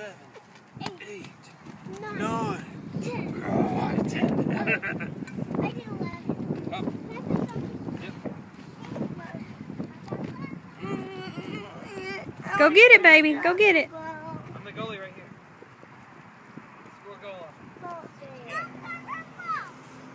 seven, eight, Nine. nine. Ten. I did eleven. Up. I put? Yep. Go get it, baby. Go get it. I'm the goalie right here.